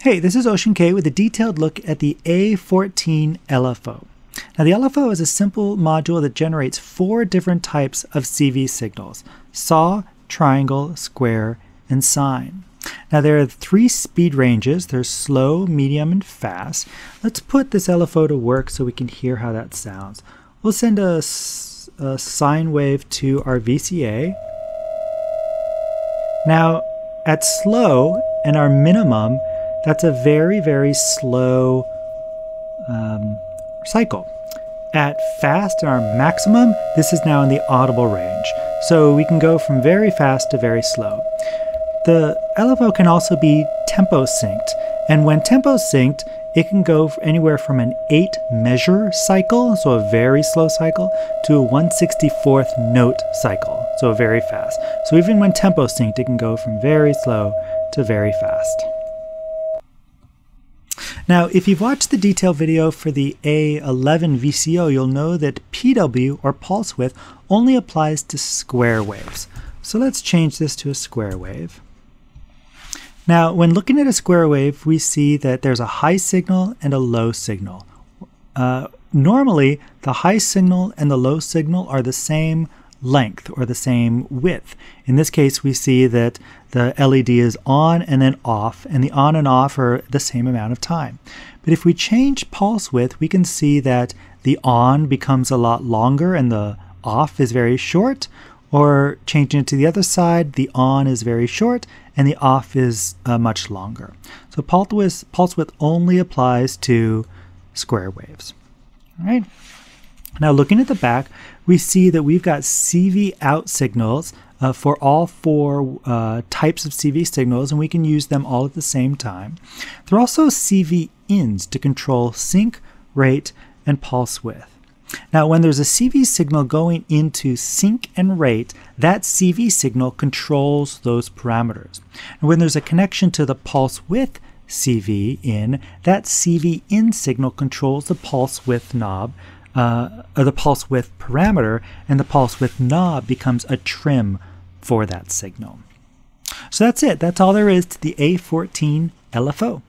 Hey, this is Ochen K with a detailed look at the A14 LFO. Now, the LFO is a simple module that generates four different types of CV signals saw, triangle, square, and sine. Now, there are three speed ranges there's slow, medium, and fast. Let's put this LFO to work so we can hear how that sounds. We'll send a, a sine wave to our VCA. Now, at slow and our minimum, that's a very, very slow um, cycle. At fast our maximum, this is now in the audible range. So we can go from very fast to very slow. The LFO can also be tempo synced. And when tempo synced, it can go anywhere from an 8 measure cycle, so a very slow cycle, to a 164th note cycle, so very fast. So even when tempo synced, it can go from very slow to very fast. Now, if you've watched the detail video for the A11 VCO, you'll know that PW, or pulse width, only applies to square waves. So let's change this to a square wave. Now, when looking at a square wave, we see that there's a high signal and a low signal. Uh, normally, the high signal and the low signal are the same length or the same width. In this case, we see that the LED is on and then off, and the on and off are the same amount of time. But if we change pulse width, we can see that the on becomes a lot longer and the off is very short, or changing it to the other side, the on is very short and the off is uh, much longer. So pulse width, pulse width only applies to square waves. All right. Now looking at the back, we see that we've got CV out signals uh, for all four uh, types of CV signals, and we can use them all at the same time. There are also CV ins to control sync, rate, and pulse width. Now, when there's a CV signal going into sync and rate, that CV signal controls those parameters. And when there's a connection to the pulse width CV in, that CV in signal controls the pulse width knob uh, the pulse width parameter, and the pulse width knob becomes a trim for that signal. So that's it. That's all there is to the A14 LFO.